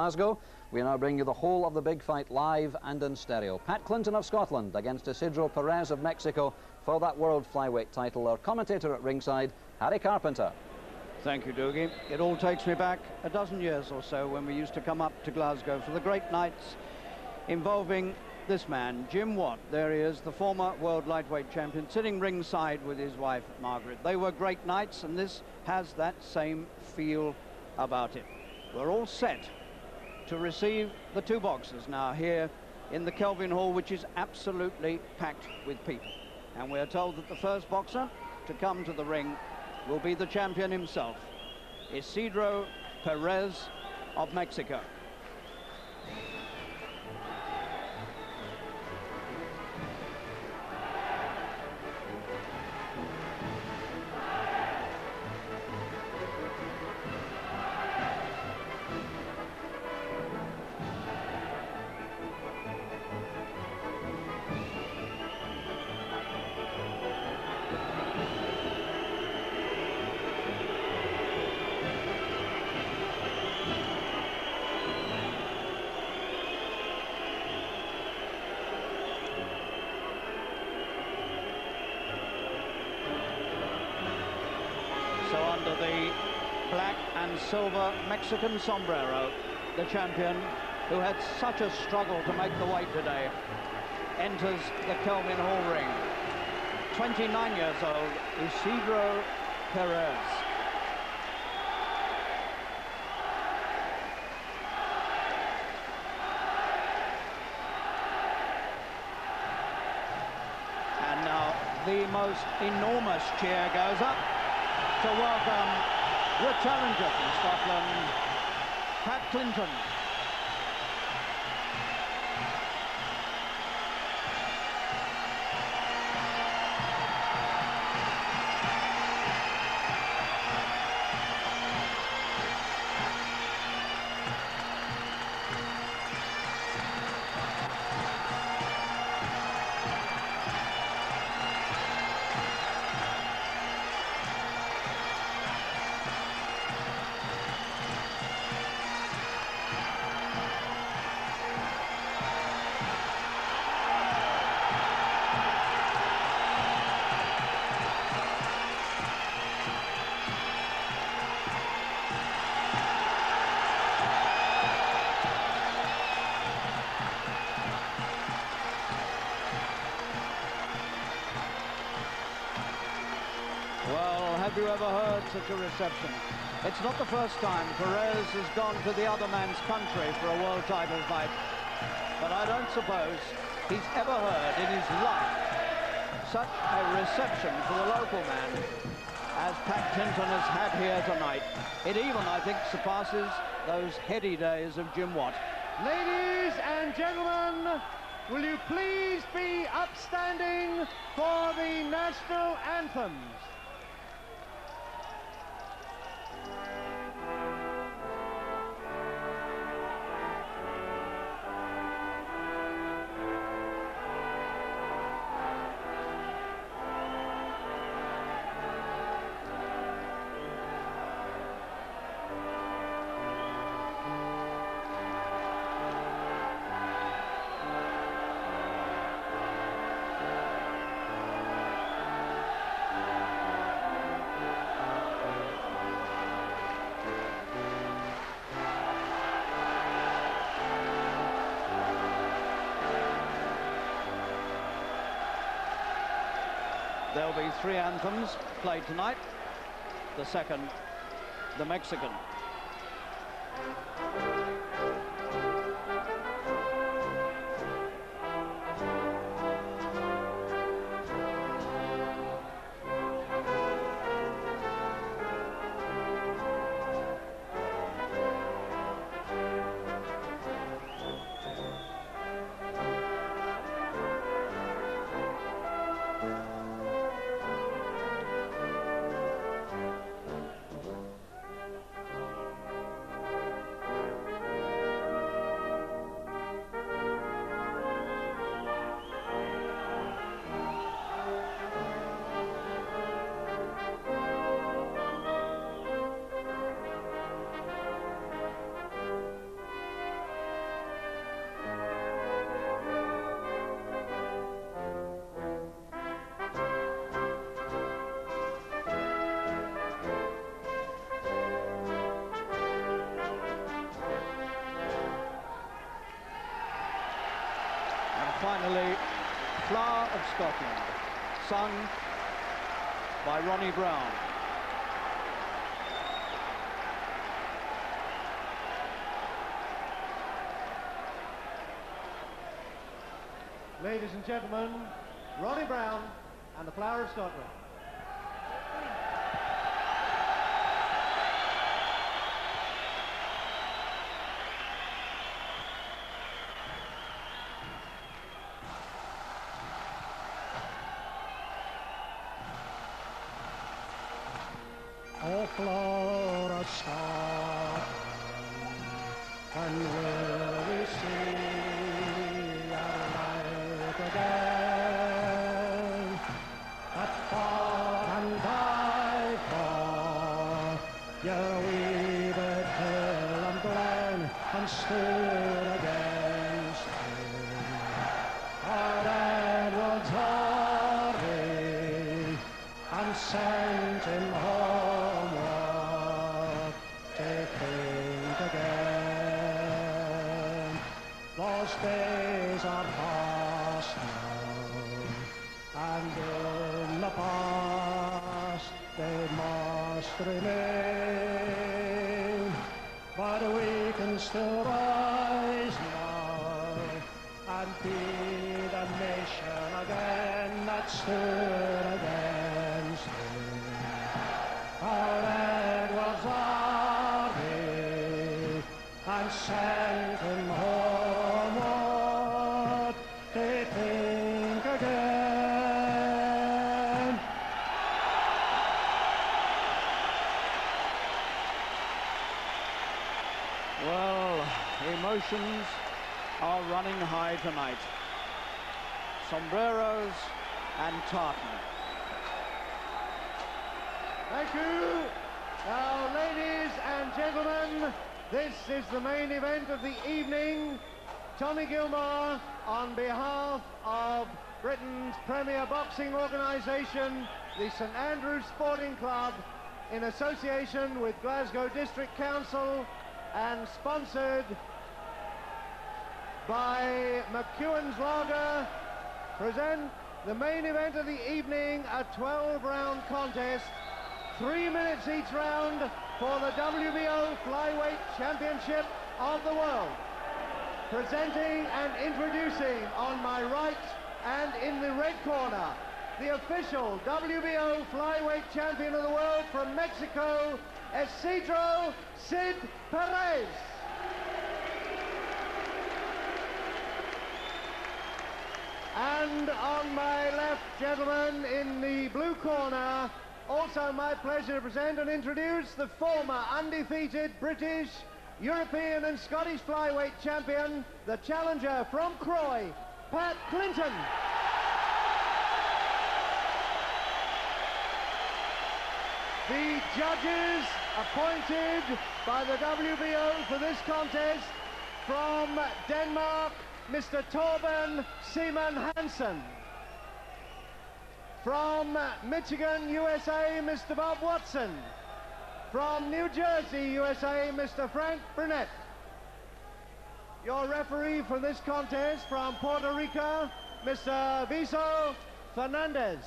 Glasgow. We now bring you the whole of the big fight live and in stereo. Pat Clinton of Scotland against Isidro Perez of Mexico for that world flyweight title. Our commentator at ringside, Harry Carpenter. Thank you, Dougie. It all takes me back a dozen years or so when we used to come up to Glasgow for the great nights involving this man, Jim Watt. There he is, the former world lightweight champion, sitting ringside with his wife, Margaret. They were great nights, and this has that same feel about it. We're all set to receive the two boxers now here in the Kelvin Hall, which is absolutely packed with people. And we're told that the first boxer to come to the ring will be the champion himself, Isidro Perez of Mexico. Silver Mexican sombrero, the champion, who had such a struggle to make the weight today, enters the Kelvin Hall ring. 29 years old, Isidro Perez. And now the most enormous cheer goes up to welcome the challenger from Scotland, Pat Clinton. Such a reception? It's not the first time Perez has gone to the other man's country for a world title fight. But I don't suppose he's ever heard in his life such a reception for the local man as Pat Clinton has had here tonight. It even, I think, surpasses those heady days of Jim Watt. Ladies and gentlemen, will you please be upstanding for the national anthems? There'll be three anthems played tonight. The second, the Mexican. And gentlemen, emotions are running high tonight. Sombreros and tartan. Thank you. Now, ladies and gentlemen, this is the main event of the evening. Tommy Gilmour, on behalf of Britain's premier boxing organisation, the St Andrews Sporting Club, in association with Glasgow District Council and sponsored by McEwan's Lager, present the main event of the evening, a 12-round contest. Three minutes each round for the WBO Flyweight Championship of the world. Presenting and introducing on my right and in the red corner, the official WBO Flyweight Champion of the world from Mexico, Isidro Sid Perez. And on my left, gentlemen, in the blue corner, also my pleasure to present and introduce the former undefeated British, European and Scottish flyweight champion, the challenger from Croy, Pat Clinton. The judges appointed by the WBO for this contest from Denmark, Mr. Torben Seaman Hansen. From Michigan, USA, Mr. Bob Watson. From New Jersey, USA, Mr. Frank Burnett. Your referee for this contest from Puerto Rico, Mr. Viso Fernandez.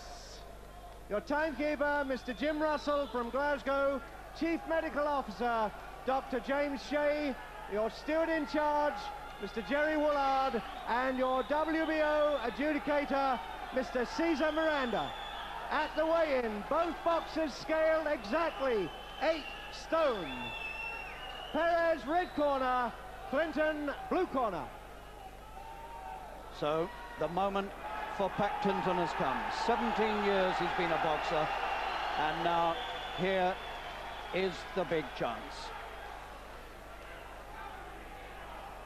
Your timekeeper, Mr. Jim Russell from Glasgow, Chief Medical Officer, Dr. James Shea, your steward in charge, Mr. Jerry Woolard, and your WBO adjudicator, Mr. Cesar Miranda. At the weigh-in, both boxers scaled exactly eight stone. Perez, red corner, Clinton, blue corner. So the moment for Pat Clinton has come. 17 years he's been a boxer, and now here is the big chance.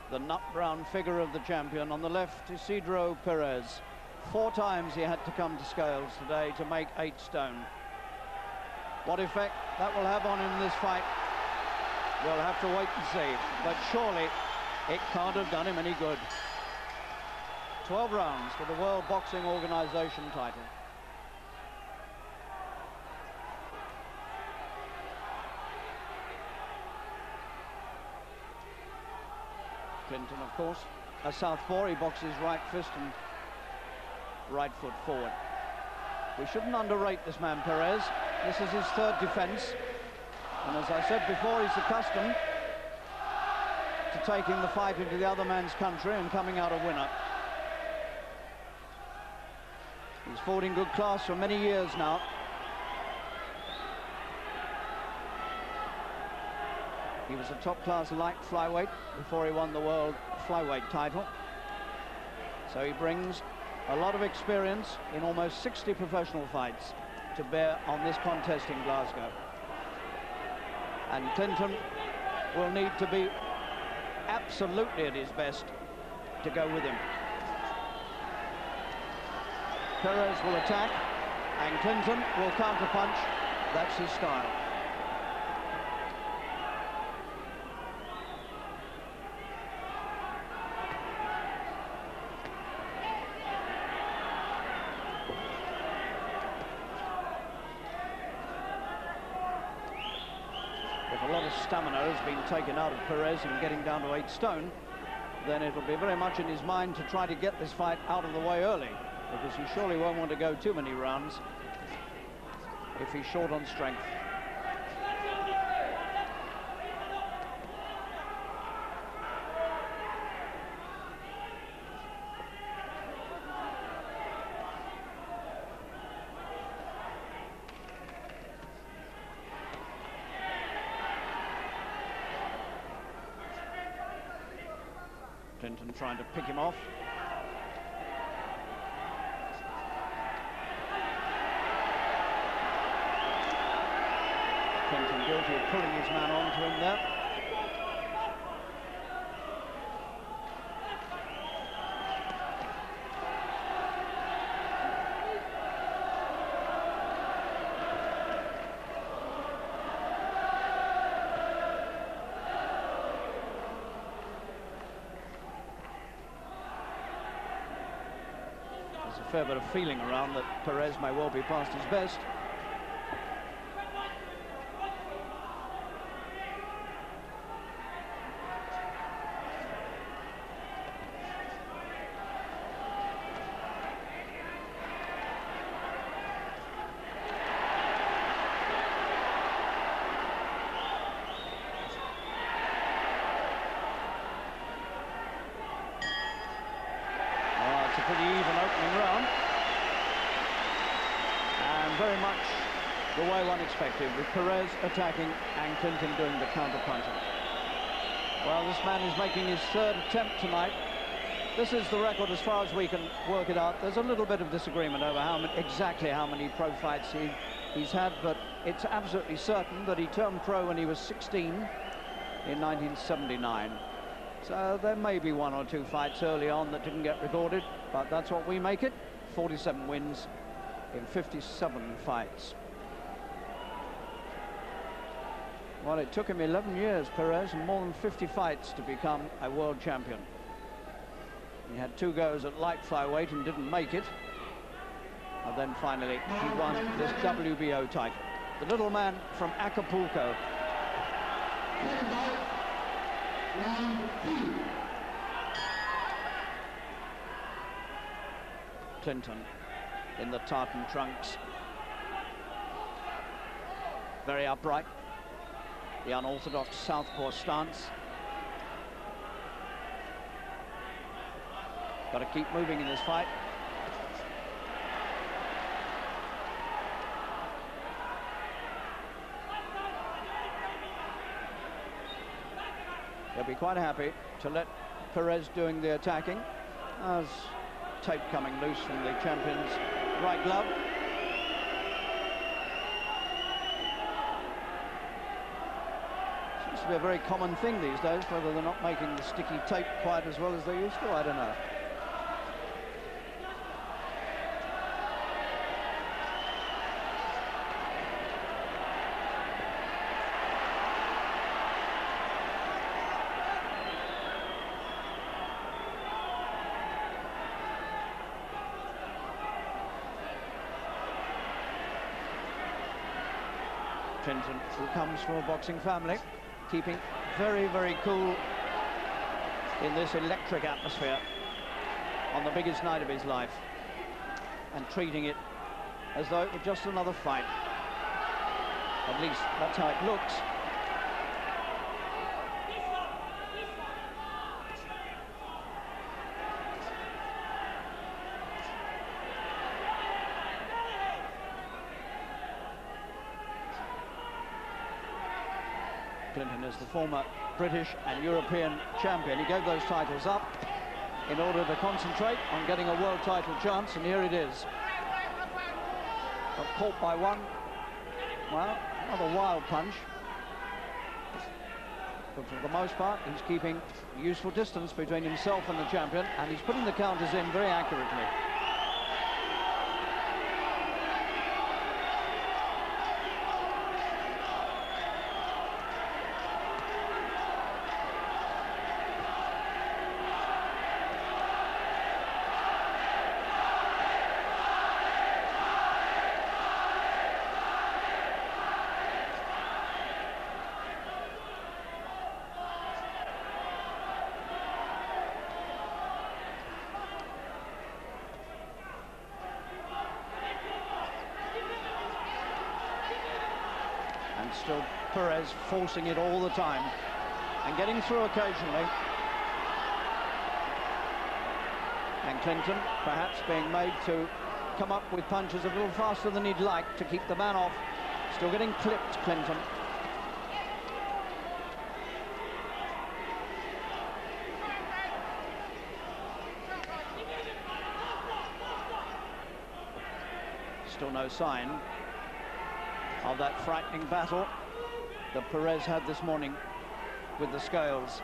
The nut brown figure of the champion on the left, Isidro Perez. Four times he had to come to scales today to make eight stone. What effect that will have on him in this fight, we'll have to wait and see. But surely it can't have done him any good. 12 rounds for the World Boxing Organization title. Clinton, of course, a southpaw. He boxes right fist and right foot forward. We shouldn't underrate this man, Perez. This is his third defence. And as I said before, he's accustomed to taking the fight into the other man's country and coming out a winner. He's fought in good class for many years now. He was a top-class light flyweight before he won the world flyweight title. So he brings a lot of experience in almost 60 professional fights to bear on this contest in Glasgow. And Clinton will need to be absolutely at his best to go with him. Perez will attack, and Clinton will counterpunch. That's his style. Stamina has been taken out of Perez and getting down to eight stone, then it'll be very much in his mind to try to get this fight out of the way early, because he surely won't want to go too many rounds if he's short on strength. Trying to pick him off. Clinton guilty of pulling his man onto him there. Fair bit of feeling around that Perez may well be past his best. With Perez attacking and Clinton doing the counter-punching. Well, this man is making his third attempt tonight. This is the record as far as we can work it out. There's a little bit of disagreement over how many, exactly how many pro fights he, he's had, but it's absolutely certain that he turned pro when he was 16 in 1979. So there may be one or two fights early on that didn't get recorded, but that's what we make it. 47 wins in 57 fights. Well, it took him 11 years, Perez, and more than 50 fights to become a world champion. He had two goes at light flyweight and didn't make it. And then finally he won this WBO title. The little man from Acapulco. Clinton in the tartan trunks. Very upright the unorthodox southpaw stance. Got to keep moving in this fight. They'll be quite happy to let Perez doing the attacking as tape coming loose from the champion's right glove. To be a very common thing these days, whether they're not making the sticky tape quite as well as they used to, I don't know. who comes from a boxing family keeping very, very cool in this electric atmosphere on the biggest night of his life and treating it as though it were just another fight. At least that's how it looks. Is the former British and European champion. He gave those titles up in order to concentrate on getting a world title chance, and here it is. Got caught by one. Well, another wild punch. But for the most part, he's keeping useful distance between himself and the champion, and he's putting the counters in very accurately. and still Forcing it all the time and getting through occasionally. And Clinton perhaps being made to come up with punches a little faster than he'd like to keep the man off. Still getting clipped, Clinton. Still no sign of that frightening battle that Perez had this morning with the scales.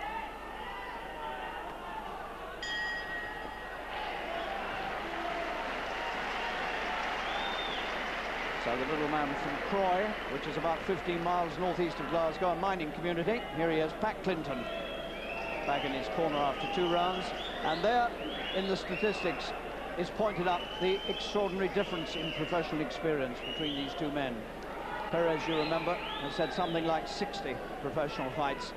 So the little man from Croy, which is about 15 miles northeast of Glasgow, a mining community. Here he is, Pat Clinton, back in his corner after two rounds. And there, in the statistics, is pointed out the extraordinary difference in professional experience between these two men. Perez, you remember, has had something like 60 professional fights,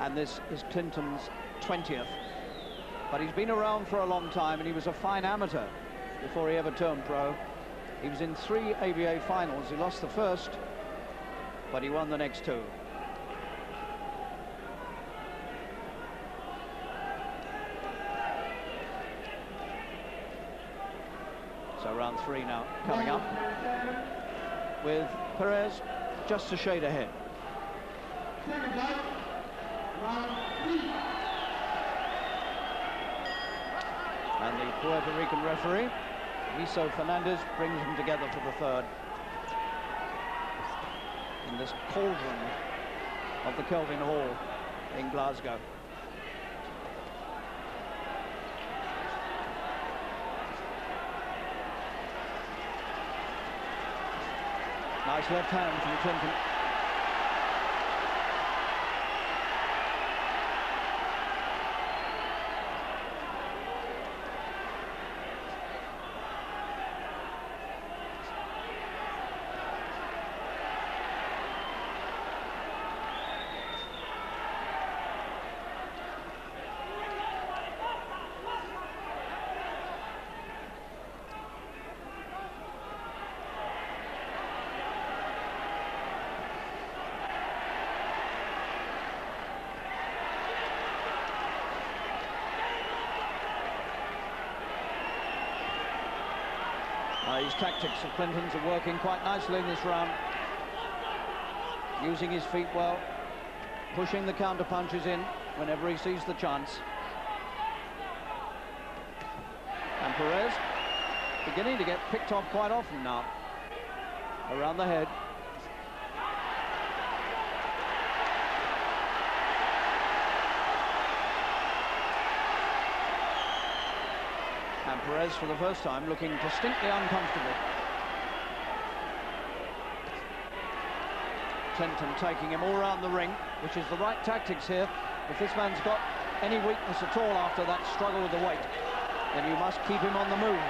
and this is Clinton's 20th. But he's been around for a long time, and he was a fine amateur before he ever turned pro. He was in three ABA finals. He lost the first, but he won the next two. So round three now coming up with Perez just a shade ahead. And the Puerto Rican referee, Miso Fernandez, brings them together for the third. In this cauldron of the Kelvin Hall in Glasgow. Nice left hand from Clinton. Tactics of Clinton's are working quite nicely in this round. Using his feet well, pushing the counter punches in whenever he sees the chance. And Perez beginning to get picked off quite often now. Around the head. Perez, for the first time, looking distinctly uncomfortable. Clinton taking him all around the ring, which is the right tactics here. If this man's got any weakness at all after that struggle with the weight, then you must keep him on the move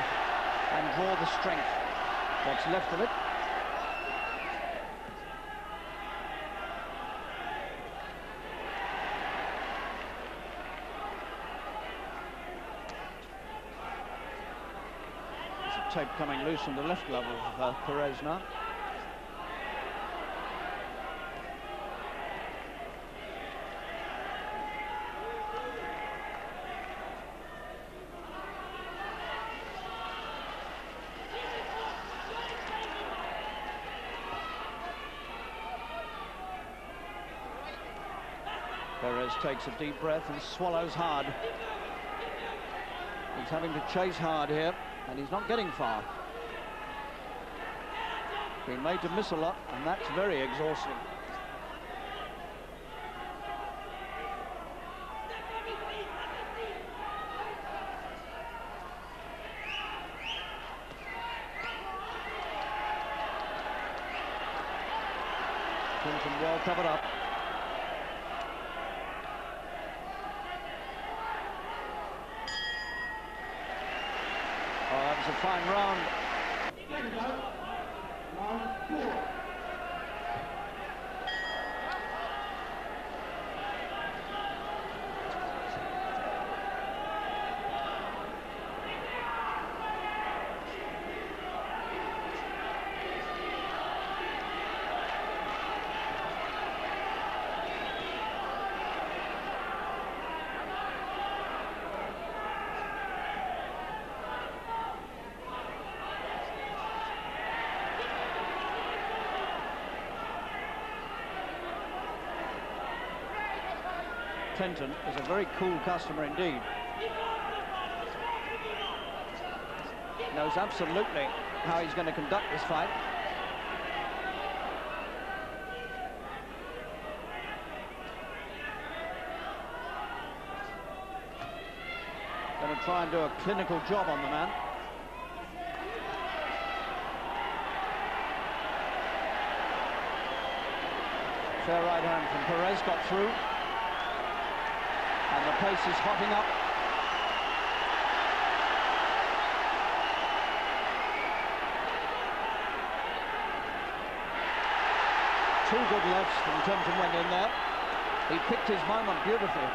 and draw the strength. What's left of it. Tape coming loose from the left glove of uh, Perez now. Perez takes a deep breath and swallows hard. He's having to chase hard here, and he's not getting far. Been made to miss a lot, and that's very exhausting. Clinton well covered up. Fine round. Clinton is a very cool customer indeed. Knows absolutely how he's going to conduct this fight. Going to try and do a clinical job on the man. Fair right hand from Perez, got through. Pace is hopping up. Two good lefts from Clinton went in there. He picked his moment beautifully.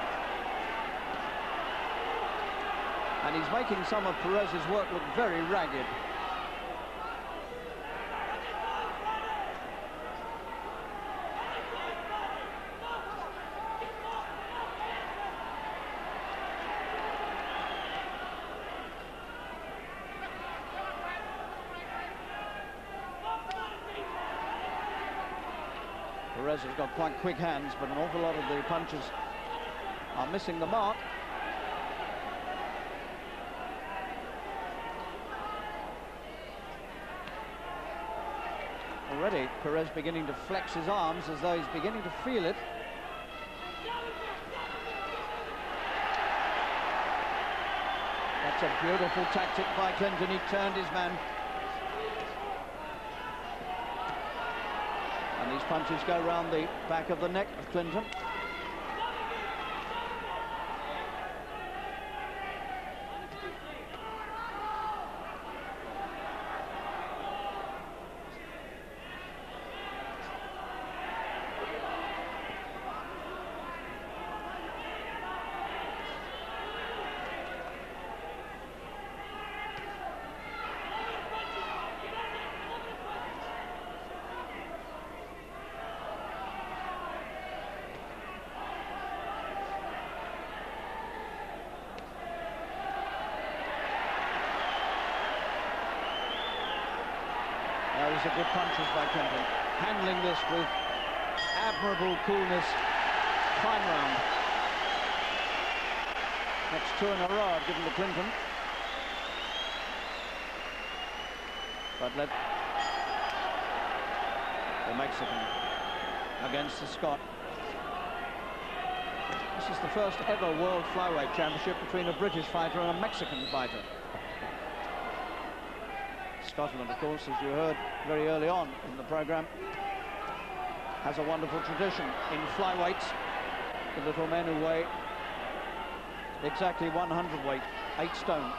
And he's making some of Perez's work look very ragged. Perez has got quite quick hands, but an awful lot of the punches are missing the mark. Already, Perez beginning to flex his arms as though he's beginning to feel it. That's a beautiful tactic by Clinton. He turned his man And these punches go round the back of the neck of Clinton. Those are good punches by Clinton. Handling this with admirable coolness. Fine round. That's two in a row I've given to Clinton. But let the Mexican against the Scot. This is the first ever World Flyweight Championship between a British fighter and a Mexican fighter. Scotland, of course, as you heard very early on in the programme, has a wonderful tradition in flyweights. The little men who weigh exactly 100 weight, eight stone.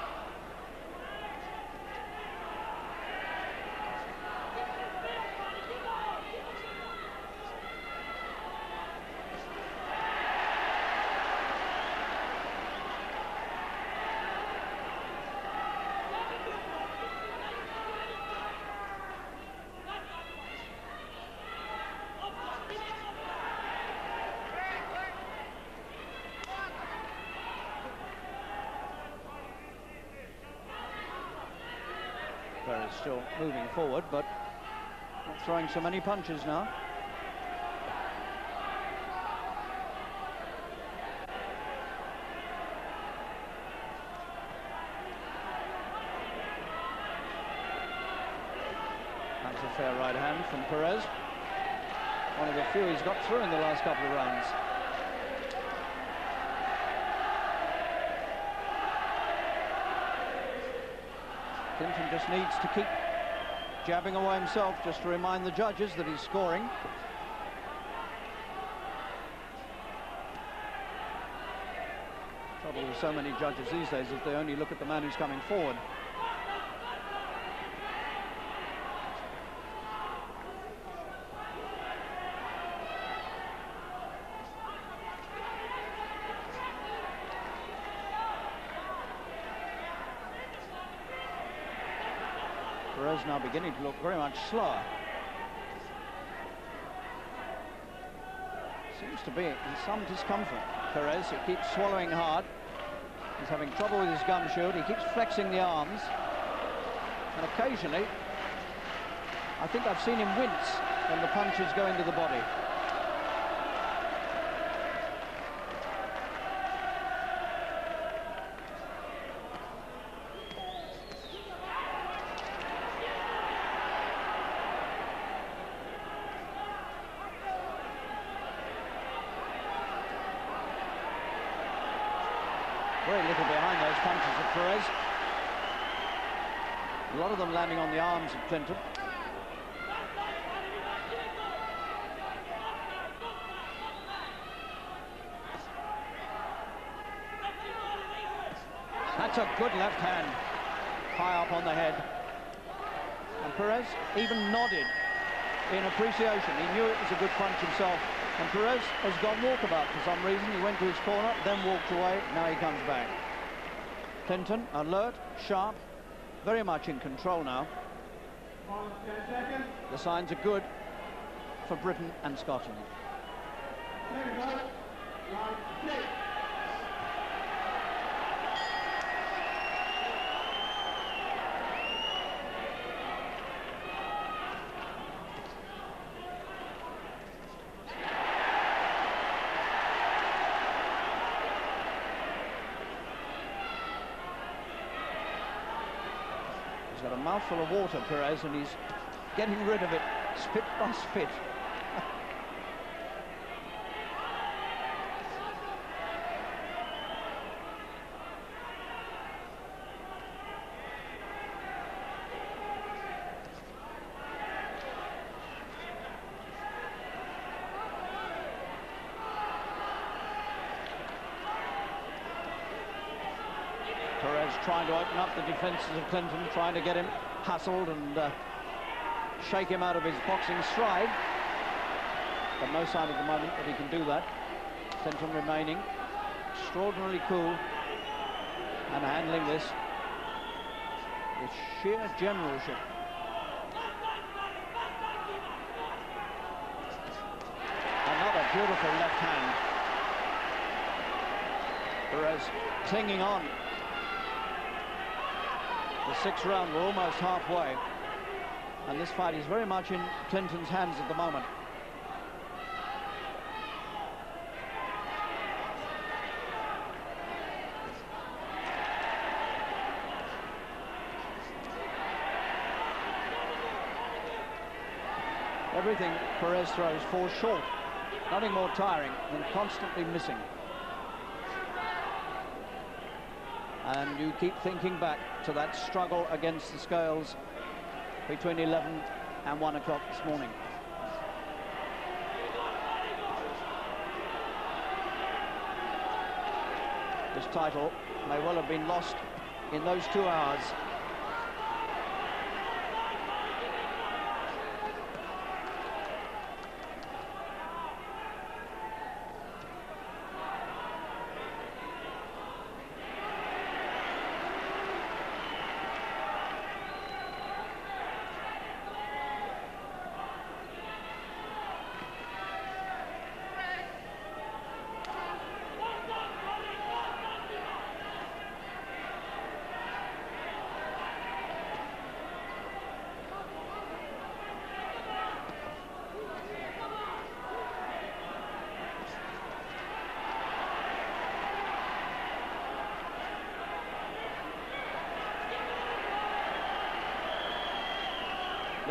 Perez still moving forward, but not throwing so many punches now. That's a fair right hand from Perez. One of the few he's got through in the last couple of rounds. Clinton just needs to keep jabbing away himself just to remind the judges that he's scoring. Trouble with so many judges these days is they only look at the man who's coming forward. Perez now beginning to look very much slower. Seems to be in some discomfort. Perez, he keeps swallowing hard. He's having trouble with his gum shield. He keeps flexing the arms. And occasionally, I think I've seen him wince when the punches go into the body. Very little behind those punches of Perez. A lot of them landing on the arms of Clinton. That's a good left hand, high up on the head. And Perez even nodded in appreciation. He knew it was a good punch himself. And Perez has gone walkabout for some reason. He went to his corner, then walked away. Now he comes back. Clinton, alert, sharp, very much in control now. The signs are good for Britain and Scotland. Mouthful of water, Perez, and he's getting rid of it spit by spit. Perez trying to open up the defences of Clinton, trying to get him hustled and uh, shake him out of his boxing stride. But no sign at the moment that he can do that. Clinton remaining extraordinarily cool and handling this with sheer generalship. Another beautiful left hand. Perez clinging on the sixth round, we're almost halfway. And this fight is very much in Clinton's hands at the moment. Everything Perez throws falls short. Nothing more tiring than constantly missing. And you keep thinking back to that struggle against the scales between 11 and 1 o'clock this morning. This title may well have been lost in those two hours.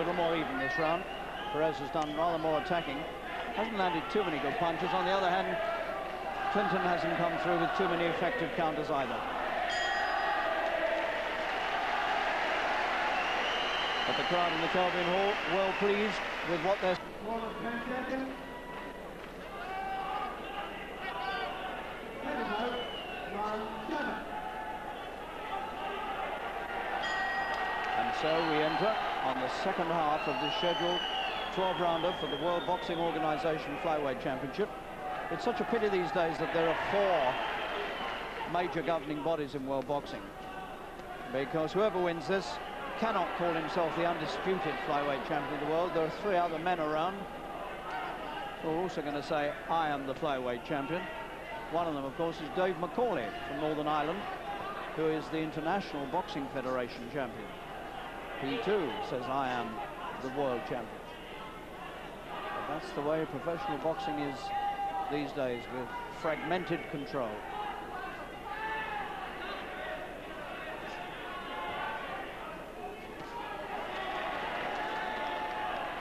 Little more even this round. Perez has done rather more attacking. Hasn't landed too many good punches. On the other hand, Clinton hasn't come through with too many effective counters either. But the crowd in the Kelvin Hall well pleased with what they're... And so we enter the second half of the scheduled 12-rounder for the World Boxing Organization Flyweight Championship. It's such a pity these days that there are four major governing bodies in world boxing because whoever wins this cannot call himself the undisputed flyweight champion of the world. There are three other men around who are also going to say, I am the flyweight champion. One of them, of course, is Dave McAuley from Northern Ireland, who is the International Boxing Federation champion. He, too, says, I am the world champion. But that's the way professional boxing is these days, with fragmented control.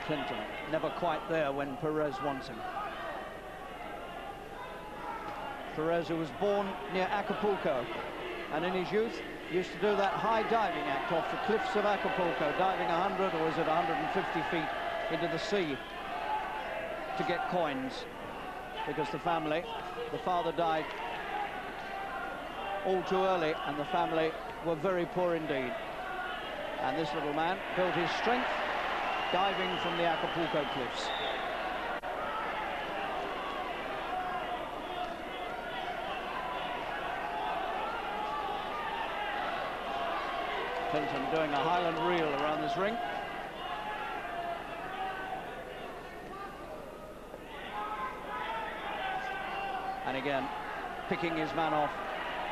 Clinton, never quite there when Perez wants him. Perez, who was born near Acapulco, and in his youth used to do that high diving act off the cliffs of Acapulco, diving 100 or is it 150 feet into the sea to get coins because the family, the father died all too early and the family were very poor indeed. And this little man built his strength diving from the Acapulco cliffs. Clinton doing a Highland reel around this ring. And again, picking his man off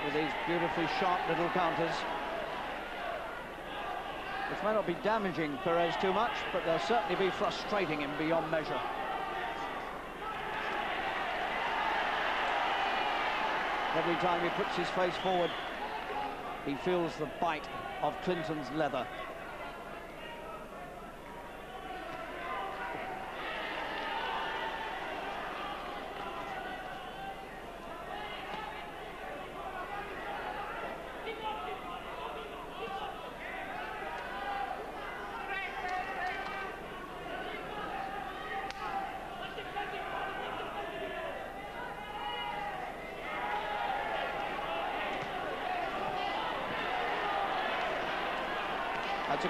with these beautifully sharp little counters. Which may not be damaging Perez too much, but they'll certainly be frustrating him beyond measure. Every time he puts his face forward, he feels the bite of Clinton's leather.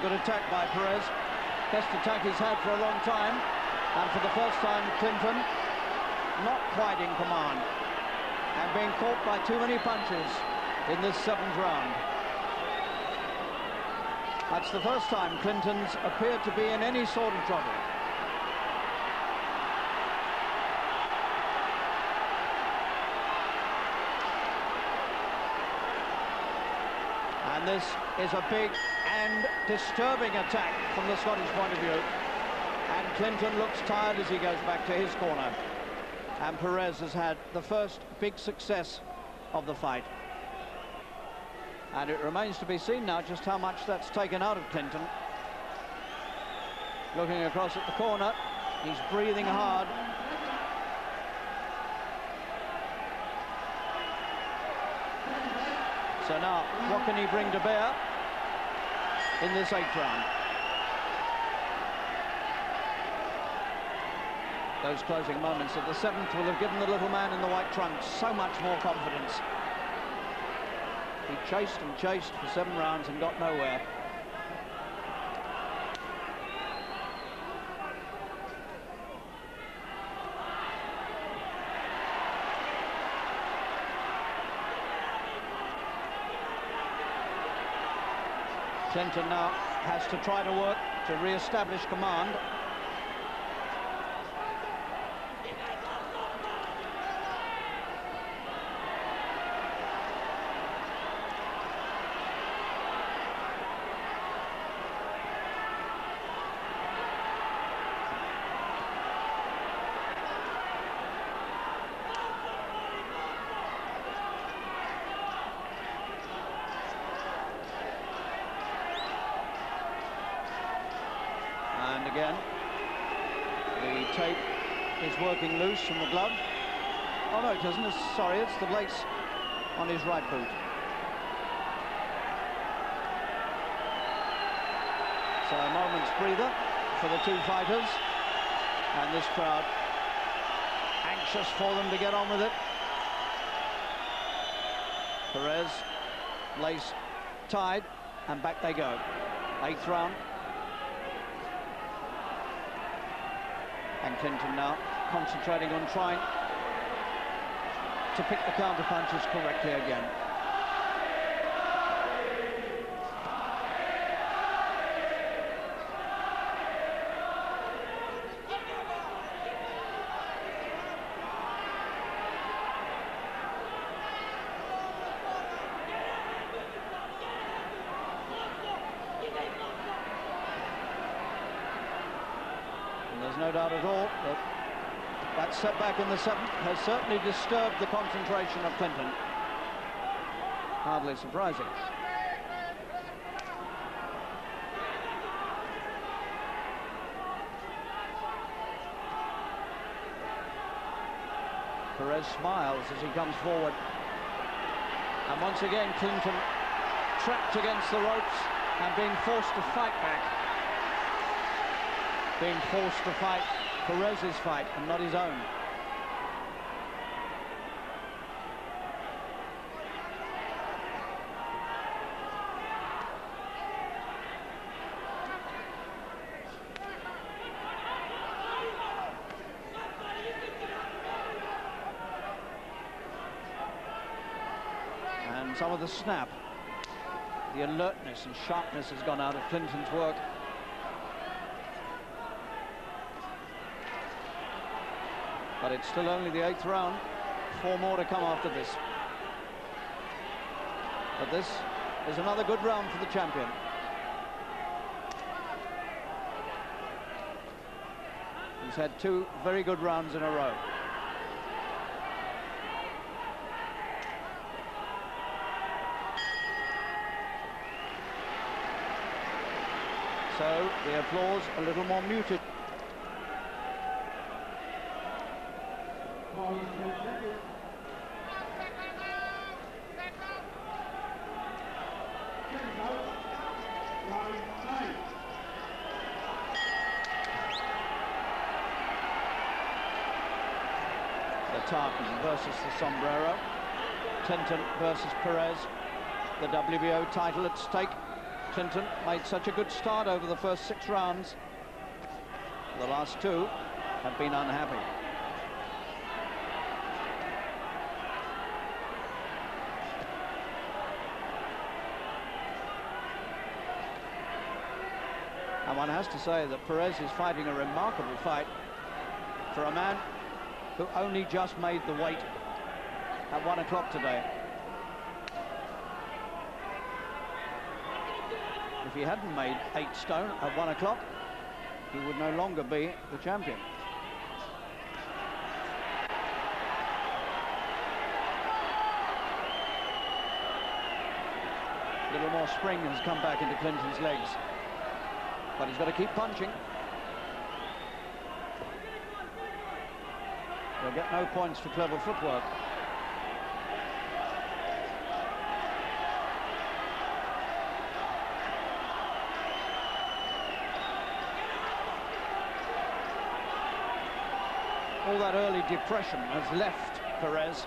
Good attack by Perez. Best attack he's had for a long time. And for the first time, Clinton not quite in command. And being caught by too many punches in this seventh round. That's the first time Clinton's appeared to be in any sort of trouble. And this is a big and disturbing attack from the Scottish point of view. And Clinton looks tired as he goes back to his corner. And Perez has had the first big success of the fight. And it remains to be seen now just how much that's taken out of Clinton. Looking across at the corner, he's breathing hard. So now, what can he bring to bear? In this eighth round. Those closing moments of the seventh will have given the little man in the white trunks so much more confidence. He chased and chased for seven rounds and got nowhere. Clinton now has to try to work to re-establish command. Sorry, it's the lace on his right boot. So a moment's breather for the two fighters. And this crowd anxious for them to get on with it. Perez, lace tied, and back they go. Eighth round. And Clinton now concentrating on trying to pick the counter punches correctly again. Setback in the seventh has certainly disturbed the concentration of Clinton. Hardly surprising. Perez smiles as he comes forward. And once again, Clinton trapped against the ropes and being forced to fight back being forced to fight Perez's fight and not his own. And some of the snap, the alertness and sharpness has gone out of Clinton's work. But it's still only the eighth round. Four more to come after this. But this is another good round for the champion. He's had two very good rounds in a row. So the applause a little more muted. The tartan versus the Sombrero. Clinton versus Perez. The WBO title at stake. Clinton made such a good start over the first six rounds. The last two have been unhappy. And one has to say that Perez is fighting a remarkable fight for a man who only just made the weight at one o'clock today. If he hadn't made eight stone at one o'clock, he would no longer be the champion. A little more spring has come back into Clinton's legs. But he's got to keep punching. They'll get no points for clever footwork. All that early depression has left Perez.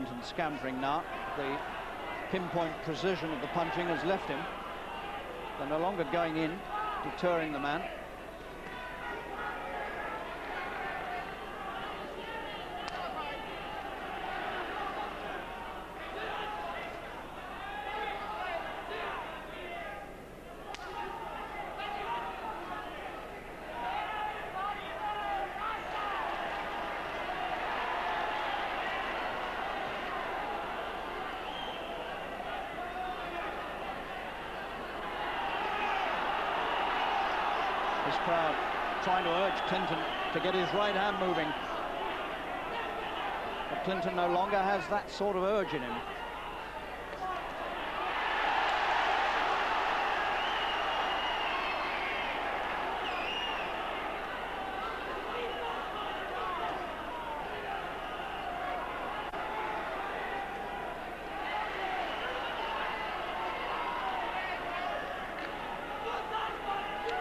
Clinton scampering now. The pinpoint precision of the punching has left him. They're no longer going in, deterring the man. This crowd trying to urge Clinton to get his right hand moving. But Clinton no longer has that sort of urge in him.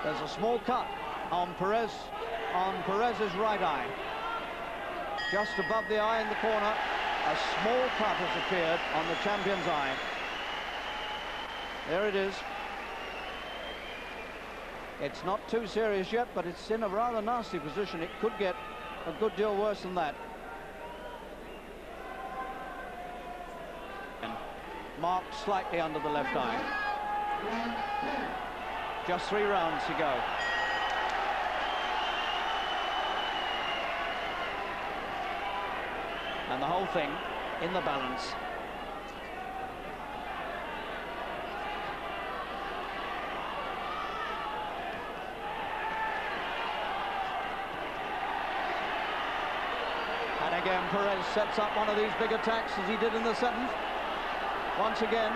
There's a small cut on Perez, on Perez's right eye. Just above the eye in the corner, a small cut has appeared on the champion's eye. There it is. It's not too serious yet, but it's in a rather nasty position. It could get a good deal worse than that. Marked slightly under the left eye. Just three rounds to go. And the whole thing in the balance. And again, Perez sets up one of these big attacks as he did in the seventh. Once again,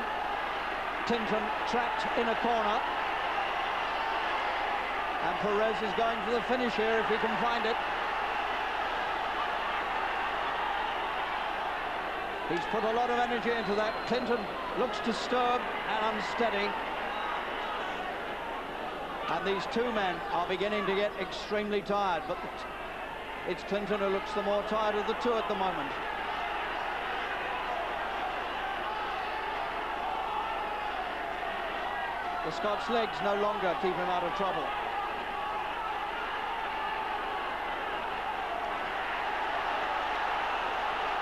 Clinton trapped in a corner. And Perez is going for the finish here if he can find it. He's put a lot of energy into that. Clinton looks disturbed and unsteady. And these two men are beginning to get extremely tired, but it's Clinton who looks the more tired of the two at the moment. The Scots legs no longer keep him out of trouble.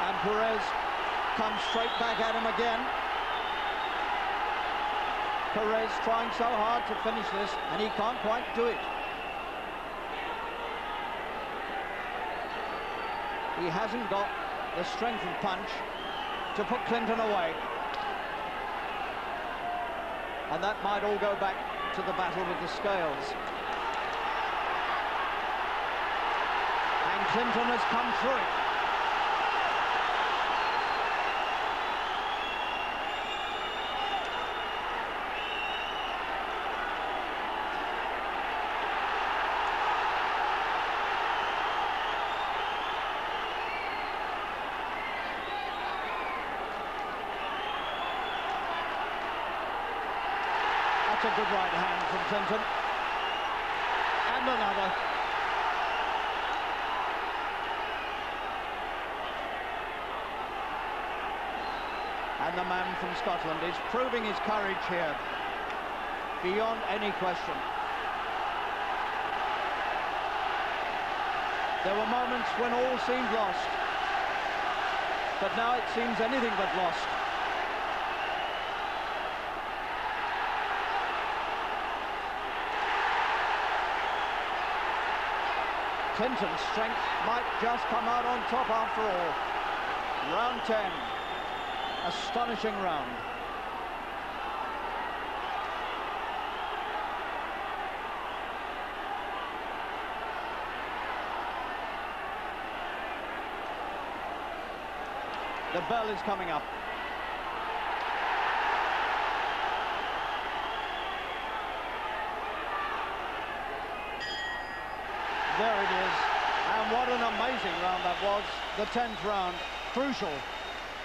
And Perez comes straight back at him again. Perez trying so hard to finish this, and he can't quite do it. He hasn't got the strength of punch to put Clinton away. And that might all go back to the battle with the scales. And Clinton has come through it. That's a good right hand from Clinton. And another. And the man from Scotland is proving his courage here. Beyond any question. There were moments when all seemed lost. But now it seems anything but lost. Clinton's strength might just come out on top after all. Round 10. Astonishing round. The bell is coming up. There it is. And what an amazing round that was. The 10th round, crucial,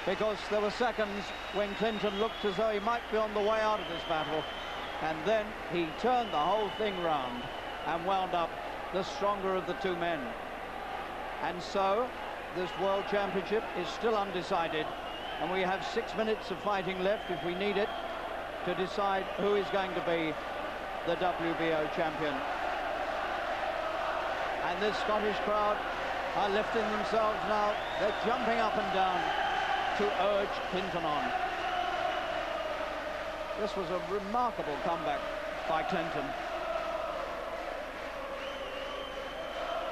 because there were seconds when Clinton looked as though he might be on the way out of this battle. And then he turned the whole thing round and wound up the stronger of the two men. And so, this World Championship is still undecided. And we have six minutes of fighting left, if we need it, to decide who is going to be the WBO champion. And this Scottish crowd are lifting themselves now. They're jumping up and down to urge Clinton on. This was a remarkable comeback by Clinton.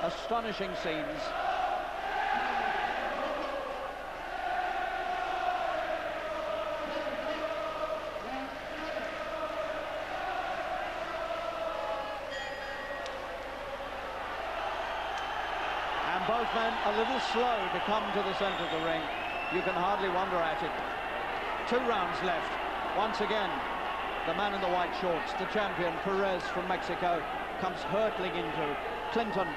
Astonishing scenes. Men a little slow to come to the centre of the ring. You can hardly wonder at it. Two rounds left. Once again, the man in the white shorts, the champion, Perez from Mexico, comes hurtling into Clinton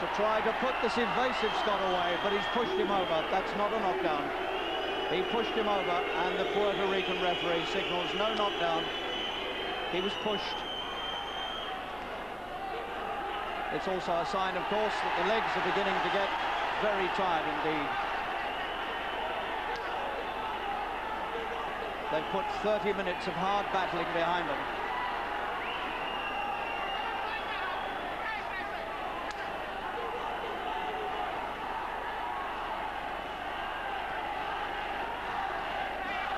to try to put this evasive Scot away, but he's pushed him over. That's not a knockdown. He pushed him over, and the Puerto Rican referee signals no knockdown. He was pushed. It's also a sign, of course, that the legs are beginning to get very tired indeed. They've put 30 minutes of hard battling behind them.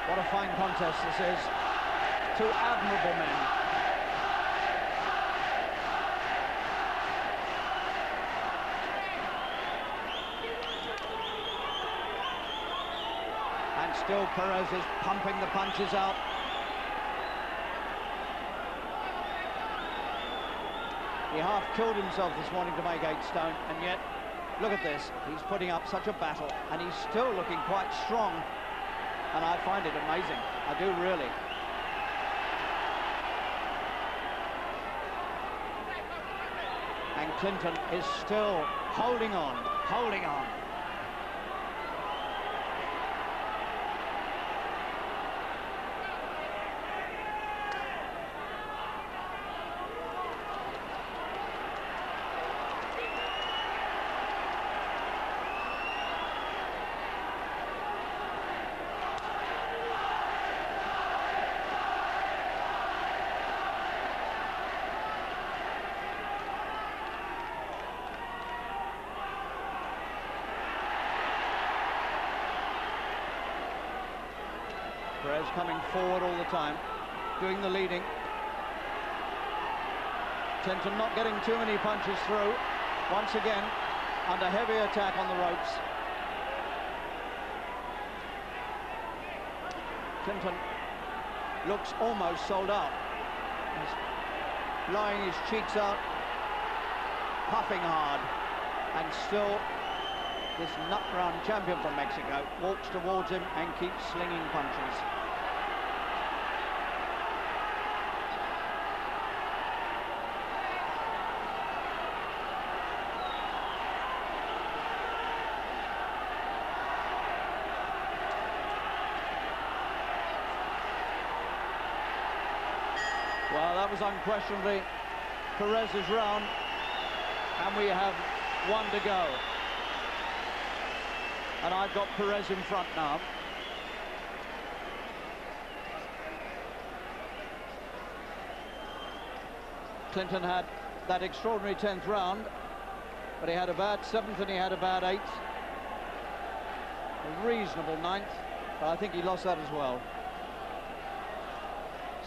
What a fine contest this is. Two admirable men. And still Perez is pumping the punches out. He half killed himself this morning to make eight stone, and yet, look at this. He's putting up such a battle, and he's still looking quite strong and I find it amazing. I do really. And Clinton is still holding on, holding on. Perez coming forward all the time, doing the leading. Clinton not getting too many punches through. Once again, under heavy attack on the ropes. Clinton looks almost sold out. He's lying his cheeks out, puffing hard, and still this nut-brown champion from Mexico walks towards him and keeps slinging punches. Well, that was unquestionably Perez's round, and we have one to go. And I've got Perez in front now. Clinton had that extraordinary 10th round, but he had a bad 7th and he had a bad 8th. A reasonable ninth, but I think he lost that as well.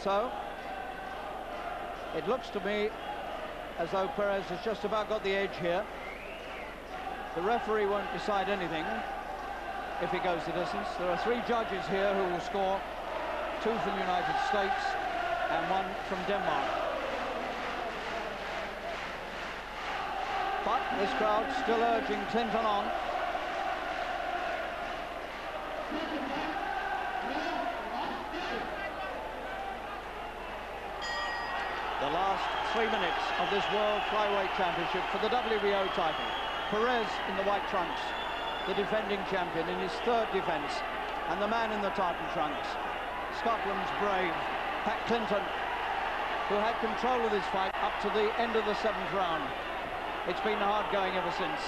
So, it looks to me as though Perez has just about got the edge here. The referee won't decide anything if he goes the distance. There are three judges here who will score, two from the United States and one from Denmark. But this crowd still urging Clinton on. Three minutes of this World Flyweight Championship for the WBO title. Perez in the white trunks, the defending champion in his third defence, and the man in the tartan trunks, Scotland's brave, Pat Clinton, who had control of this fight up to the end of the seventh round. It's been hard going ever since.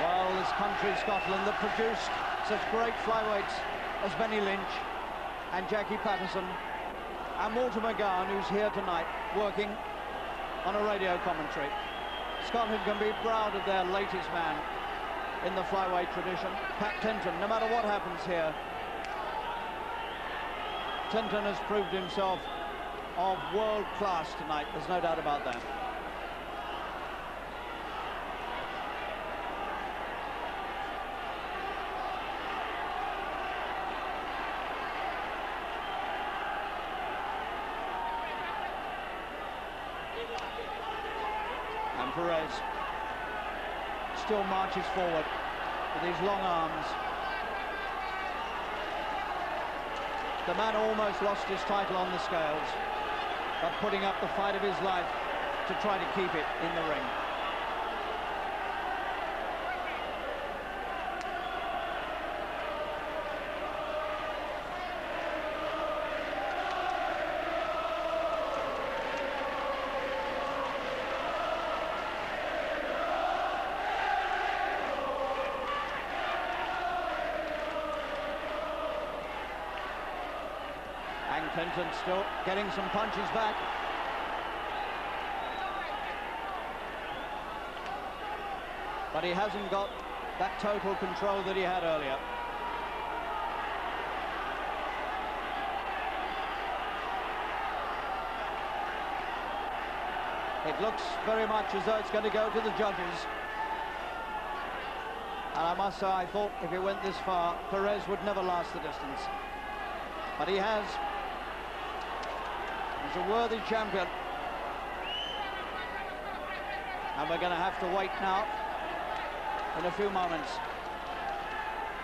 Well, this country, Scotland, that produced such great flyweights as Benny Lynch and Jackie Paterson and Walter McGowan, who's here tonight working on a radio commentary. Scotland can be proud of their latest man, in the flyweight tradition. Pat Clinton, no matter what happens here, Clinton has proved himself of world class tonight. There's no doubt about that. And Perez still marches forward with his long arms. The man almost lost his title on the scales, but putting up the fight of his life to try to keep it in the ring. And still getting some punches back. But he hasn't got that total control that he had earlier. It looks very much as though it's going to go to the judges. And I must say, I thought if he went this far, Perez would never last the distance. But he has. A worthy champion. And we're going to have to wait now, in a few moments,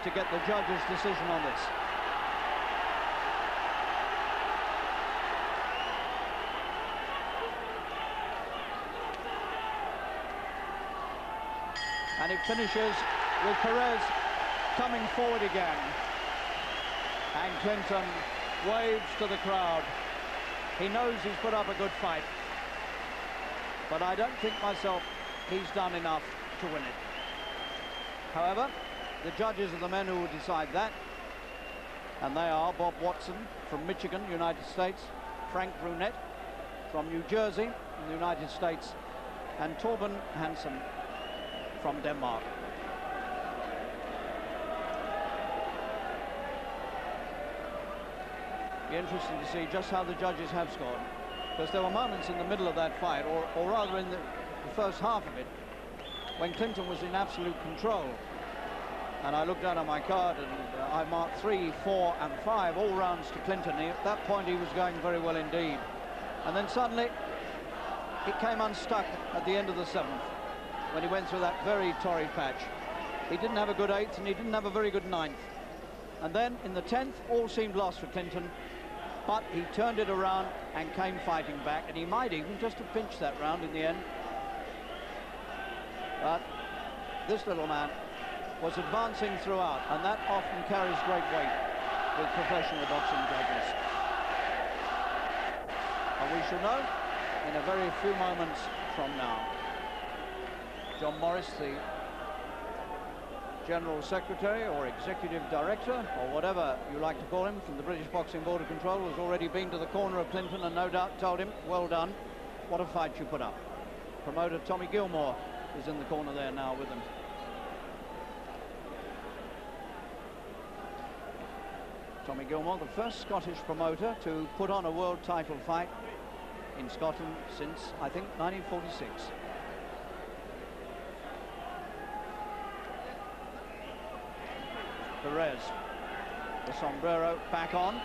to get the judge's decision on this. And it finishes with Perez coming forward again. And Clinton waves to the crowd. He knows he's put up a good fight. But I don't think myself he's done enough to win it. However, the judges are the men who will decide that. And they are Bob Watson from Michigan, United States, Frank Brunette from New Jersey, the United States, and Torben Hansen from Denmark. Be interesting to see just how the judges have scored. Because there were moments in the middle of that fight, or, or rather in the, the first half of it, when Clinton was in absolute control. And I looked down on my card and uh, I marked three, four, and five, all rounds to Clinton. He, at that point, he was going very well indeed. And then suddenly, it came unstuck at the end of the seventh, when he went through that very torrid patch. He didn't have a good eighth, and he didn't have a very good ninth. And then, in the tenth, all seemed lost for Clinton, but he turned it around and came fighting back, and he might even just have pinched that round in the end. But this little man was advancing throughout, and that often carries great weight with professional boxing judges. And we shall know in a very few moments from now. John Morris, the General Secretary or Executive Director, or whatever you like to call him, from the British Boxing Board of Control, has already been to the corner of Clinton and no doubt told him, well done, what a fight you put up. Promoter Tommy Gilmour is in the corner there now with him. Tommy Gilmour, the first Scottish promoter to put on a world title fight in Scotland since, I think, 1946. Perez, the sombrero back on.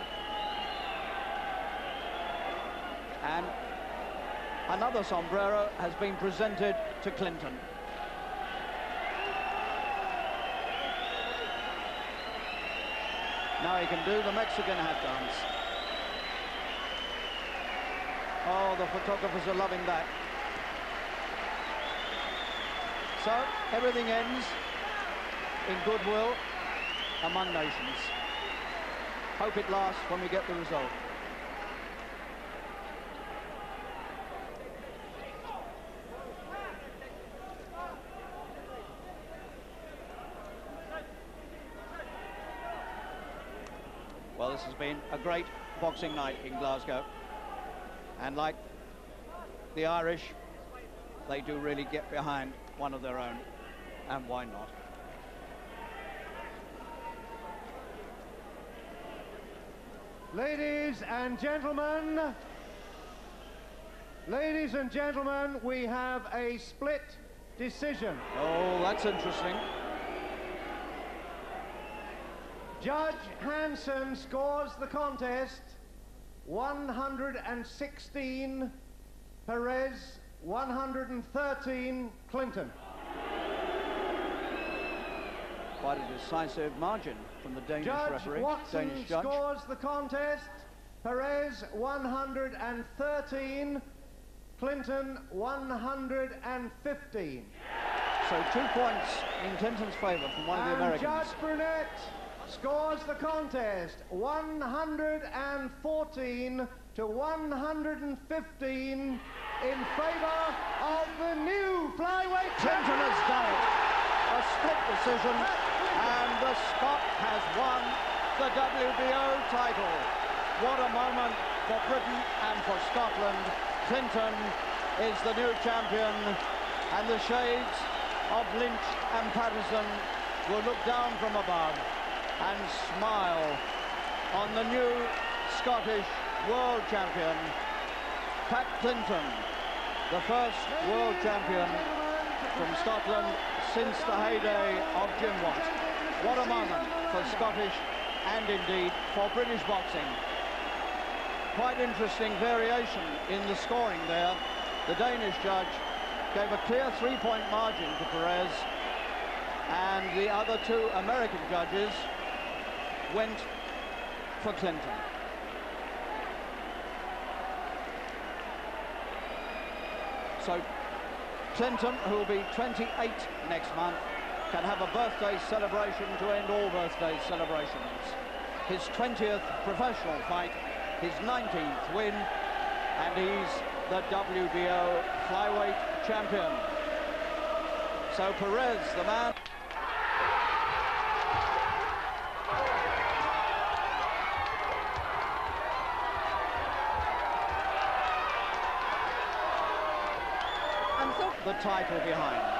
And another sombrero has been presented to Clinton. Now he can do the Mexican hat dance. Oh, the photographers are loving that. So, everything ends in goodwill among nations. Hope it lasts when we get the result. Well, this has been a great boxing night in Glasgow. And like the Irish, they do really get behind one of their own. And why not? Ladies and gentlemen, ladies and gentlemen, we have a split decision. Oh, that's interesting. Judge Hansen scores the contest 116 Perez, 113 Clinton. Quite a decisive margin from the Danish Judge referee, Watson Danish judge. scores the contest. Perez 113, Clinton 115. So two points in Clinton's favour from one of the Americans. Judge Brunette scores the contest 114 to 115 in favour of the new flyweight Clinton has done it. A split decision, and the Scot has won the WBO title. What a moment for Britain and for Scotland. Clinton is the new champion, and the shades of Lynch and Paterson will look down from above and smile on the new Scottish world champion, Pat Clinton, the first world champion from Scotland since the heyday of Jim Watt. What a moment for Scottish and indeed for British boxing. Quite interesting variation in the scoring there. The Danish judge gave a clear three-point margin to Perez and the other two American judges went for Clinton. So Clinton, who will be 28 next month, can have a birthday celebration to end all birthday celebrations. His 20th professional fight, his 19th win, and he's the WBO flyweight champion. So Perez, the man... the title behind.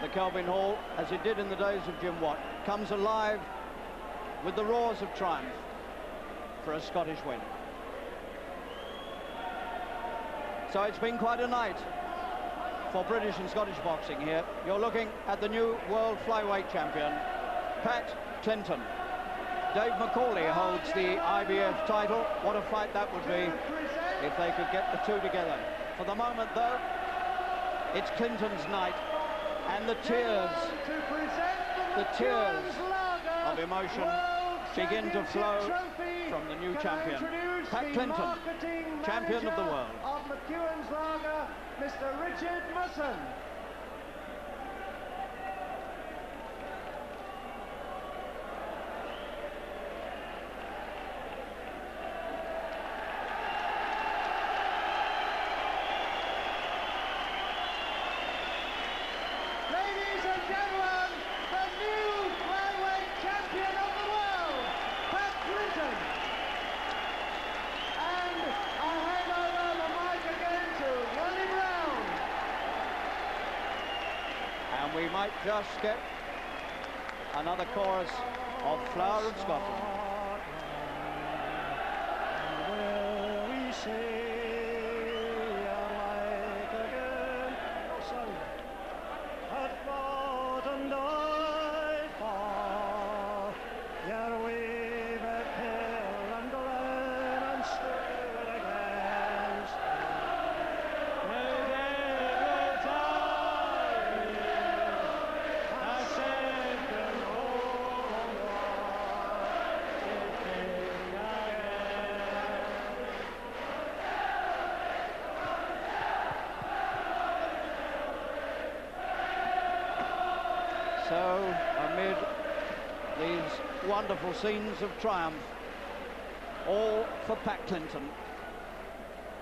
The Kelvin Hall, as it did in the days of Jim Watt, comes alive with the roars of triumph for a Scottish win. So it's been quite a night for British and Scottish boxing here. You're looking at the new world flyweight champion, Pat Clinton. Dave McAuley holds the IBF title. What a fight that would be if they could get the two together. For the moment, though, it's Clinton's night, and the tears, the tears of emotion begin to flow from the new champion, Pat Clinton, champion of the world. Of Mr. Richard Musson. Ladies and gentlemen, the new flyweight champion of the world, Pat Clinton. And I hand over the mic again to Willie Brown. And just get another chorus of Flower of Scotland. Scenes of triumph, all for Pat Clinton,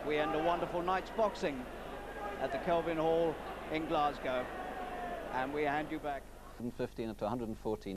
we end a wonderful night's boxing at the Kelvin Hall in Glasgow. And we hand you back 115 to 114.